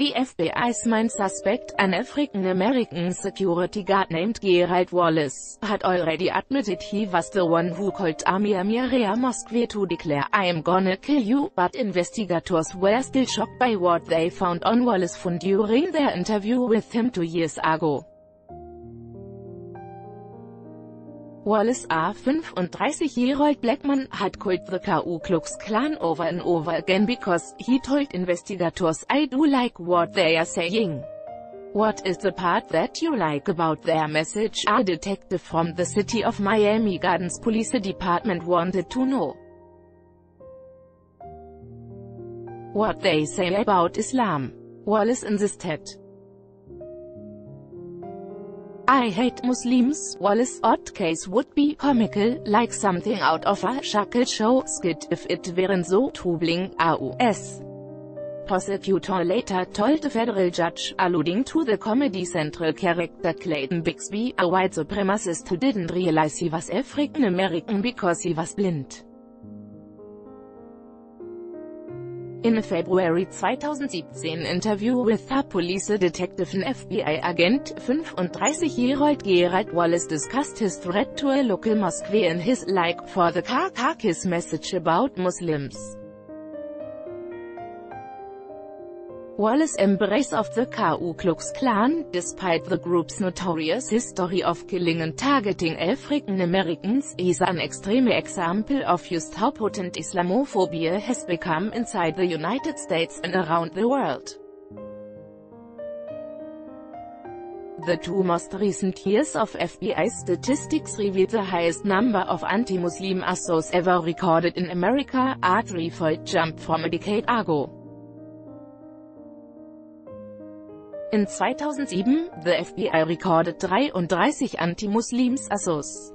The FBI's main suspect, an African-American security guard named Gerald Wallace, had already admitted he was the one who called a Miami-area mosque to declare, I am gonna kill you, but investigators were still shocked by what they found on Wallace's phone during their interview with him two years ago. Wallace a 35-year-old black man had called the Ku Klux Klan over and over again because, he told investigators, I do like what they are saying. What is the part that you like about their message? A detective from the city of Miami Gardens Police Department wanted to know. What they say about Islam. Wallace insisted. I hate Muslims. Wallace's odd case would be comical, like something out of a Chappelle's Show skit if it weren't so troubling, AUS. Prosecutor later told a federal judge, alluding to the Comedy Central character Clayton Bigsby, a white supremacist who didn't realize he was African American because he was blind. In a February 2017 interview with a police detective and FBI agent, 35-year-old Gerald Wallace discussed his threat to a local mosque and his like for the KKK's message about Muslims. Wallace's embrace of the Ku Klux Klan, despite the group's notorious history of killing and targeting African Americans, is an extreme example of just how potent Islamophobia has become inside the United States and around the world. The two most recent years of FBI statistics reveal the highest number of anti-Muslim assaults ever recorded in America, a threefold jump from a decade ago. In 2007, the FBI recorded 33 Anti-Muslims Assos.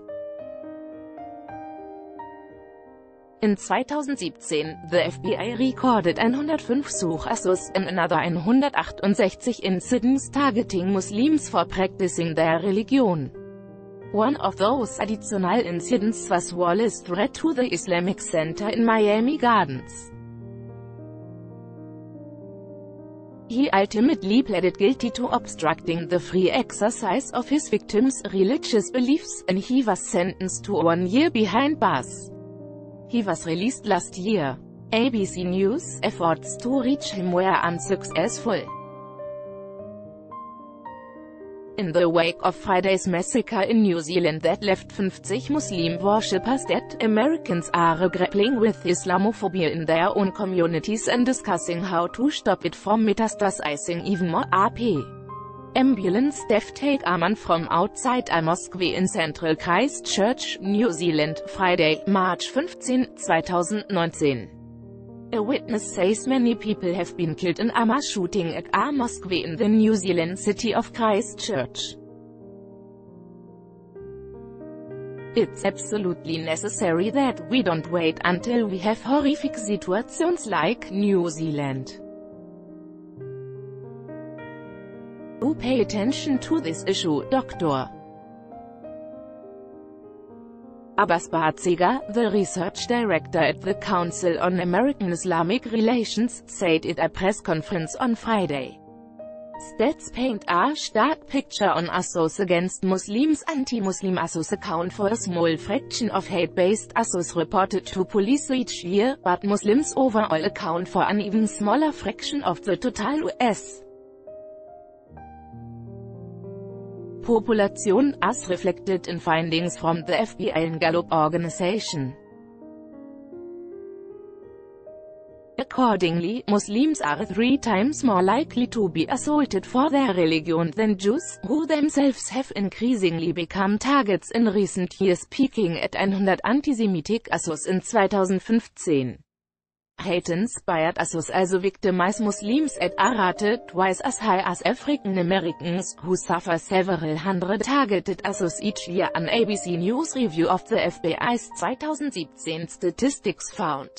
In 2017, the FBI recorded 105 Suchassos and another 168 incidents targeting Muslims for practicing their religion. One of those additional incidents was Wallace's threat to the Islamic Center in Miami Gardens. He ultimately pleaded guilty to obstructing the free exercise of his victims' religious beliefs, and he was sentenced to one year behind bars. He was released last year. ABC News efforts to reach him were unsuccessful. In the wake of Friday's massacre in New Zealand that left 50 Muslim worshippers dead, Americans are grappling with Islamophobia in their own communities and discussing how to stop it from metastasizing even more. AP. Ambulance staff take a man from outside a mosque in central Christchurch, New Zealand, Friday, March 15, 2019. A witness says many people have been killed in a mass shooting at a mosque in the New Zealand city of Christchurch. It's absolutely necessary that we don't wait until we have horrific situations like New Zealand. Do pay attention to this issue, Dr. Abbas Barzegar, the research director at the Council on American-Islamic Relations, said at a press conference on Friday. Stats paint a stark picture on Assos against Muslims. Anti-Muslim Assos account for a small fraction of hate-based Assos reported to police each year, but Muslims overall account for an even smaller fraction of the total US. Population, as reflected in findings from the FBI and Gallup organization. Accordingly, Muslims are three times more likely to be assaulted for their religion than Jews, who themselves have increasingly become targets in recent years peaking at 100 antisemitic assos in 2015. Hate-inspired assos also victimize Muslims at a rate twice as high as African Americans, who suffer several hundred targeted assos each year an ABC News review of the FBI's 2017 statistics found.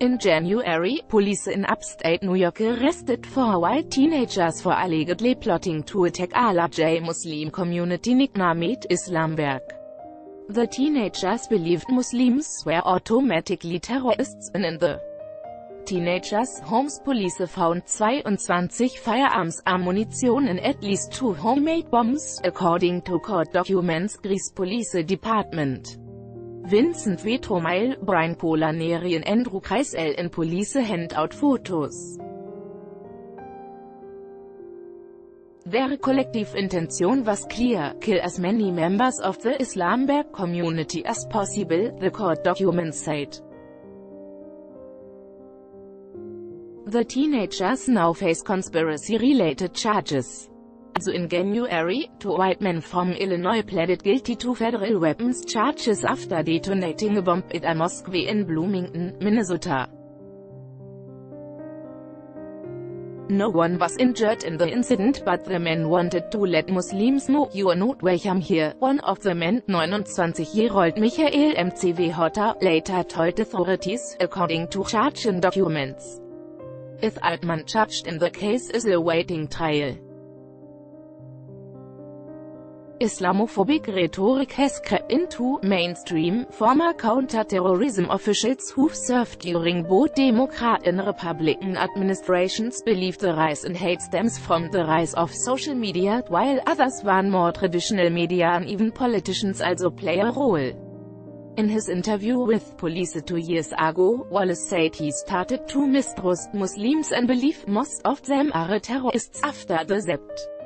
In January, police in upstate New York arrested four white teenagers for allegedly plotting to attack a large Muslim community nicknamed Islamberg. The teenagers believed Muslims were automatically terrorists and in the teenagers' homes police found 22 firearms ammunition and at least two homemade bombs, according to court documents Greece Police Department. Vincent Vetromile, Brian Polaneri and Andrew Kreisel in police handout photos. Their collective intention was clear, kill as many members of the Islamberg community as possible, the court documents said. The teenagers now face conspiracy-related charges. Also in January, two white men from Illinois pleaded guilty to federal weapons charges after detonating a bomb at a mosque in Bloomington, Minnesota. No one was injured in the incident but the men wanted to let Muslims know you are not welcome here. One of the men, 29-year-old Michael McWhorter, later told authorities, according to charging documents. If Altman charged in the case is awaiting trial. Islamophobic rhetoric has crept into mainstream, former counter-terrorism officials who've served during both Democrat and Republican administrations believe the rise in hate stems from the rise of social media, while others warn more traditional media and even politicians also play a role. In his interview with police two years ago, Wallace said he started to mistrust Muslims and believe most of them are terrorists after the Sept.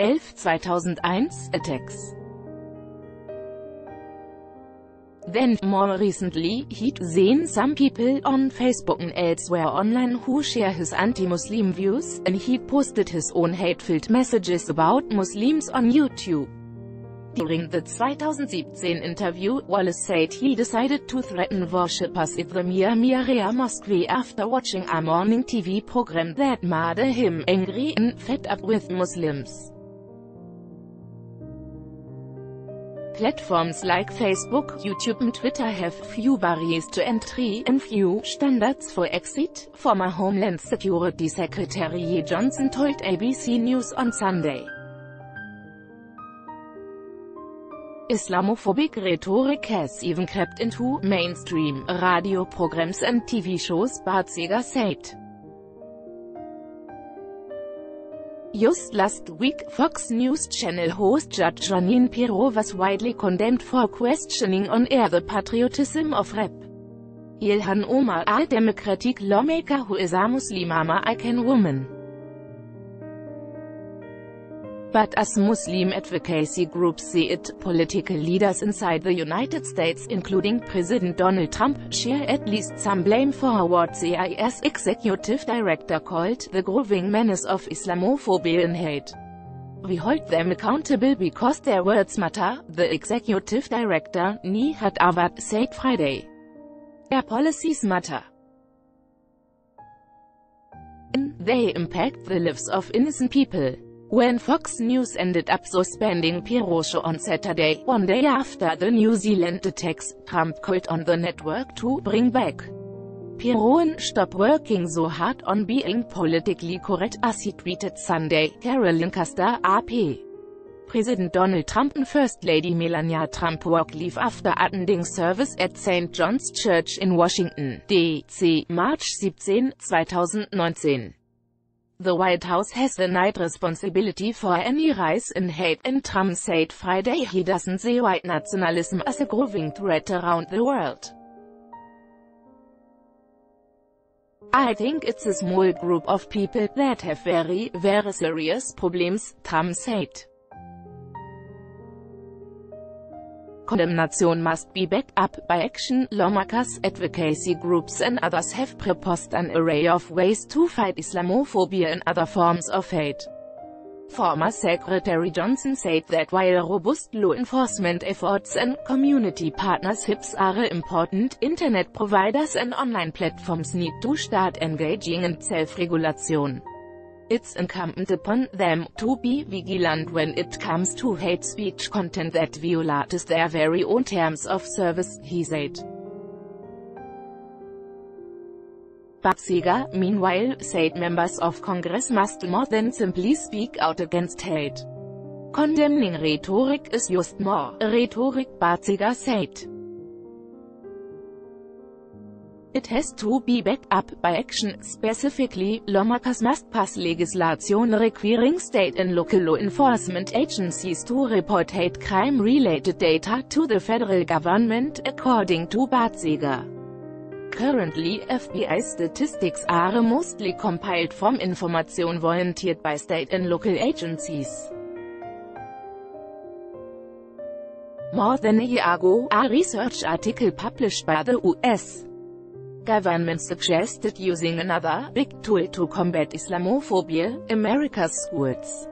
11-2001 attacks. Then, more recently, he'd seen some people on Facebook and elsewhere online who share his anti-Muslim views, and he posted his own hate-filled messages about Muslims on YouTube. During the 2017 interview, Wallace said he decided to threaten worshippers at the Miami Area Mosque after watching a morning TV program that made him angry and fed up with Muslims. Platforms like Facebook, YouTube and Twitter have few barriers to entry and few standards for exit, former Homeland Security Secretary Johnson told ABC News on Sunday. Islamophobic rhetoric has even crept into mainstream radio programs and TV shows, Barzegar said. Just last week, Fox News Channel host Judge Jeanine Pirro was widely condemned for questioning on air the patriotism of Rep. Ilhan Omar, a Democratic lawmaker who is a Muslimama Icon woman. But as Muslim advocacy groups see it, political leaders inside the United States, including President Donald Trump, share at least some blame for what CIS executive director called the growing menace of Islamophobia and hate. We hold them accountable because their words matter, the executive director, Nihad Awad, said Friday. Their policies matter. They impact the lives of innocent people. When Fox News ended up suspending Pirro show on Saturday, one day after the New Zealand attacks, Trump called on the network to bring back Pirro and stop working so hard on being politically correct as he tweeted Sunday, Carolyn Lancaster, AP. President Donald Trump and First Lady Melania Trump walk leave after attending service at St. John's Church in Washington, D.C., March 17, 2019. The White House has denied responsibility for any rise in hate and Trump said Friday he doesn't see white nationalism as a growing threat around the world. I think it's a small group of people that have very, very serious problems, Trump said. Condemnation must be backed up by action. Lawmakers, advocacy groups and others have proposed an array of ways to fight Islamophobia and other forms of hate. Former Secretary Johnson said that while robust law enforcement efforts and community partnerships are important, internet providers and online platforms need to start engaging in self-regulation. It's incumbent upon them to be vigilant when it comes to hate speech content that violates their very own terms of service, he said. Barzegar, meanwhile, said members of Congress must more than simply speak out against hate. Condemning rhetoric is just more rhetoric, Barzegar said. It has to be backed up by action, specifically, lawmakers must pass legislation requiring state and local law enforcement agencies to report hate crime-related data to the federal government, according to Barzegar. Currently, FBI statistics are mostly compiled from information volunteered by state and local agencies. More than a year ago, a research article published by the U.S government suggested using another, big tool to combat Islamophobia, America's schools.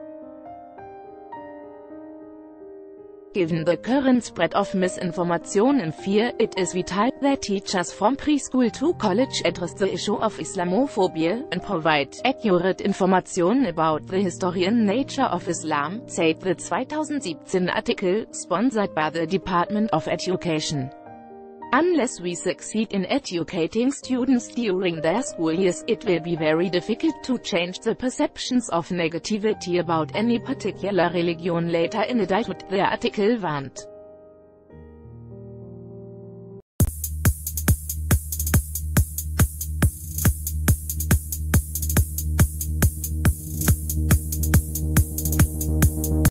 Given the current spread of misinformation and fear, it is vital that teachers from preschool to college address the issue of Islamophobia, and provide accurate information about the history nature of Islam, said the 2017 article, sponsored by the Department of Education. Unless we succeed in educating students during their school years, it will be very difficult to change the perceptions of negativity about any particular religion later in adulthood, the article warned.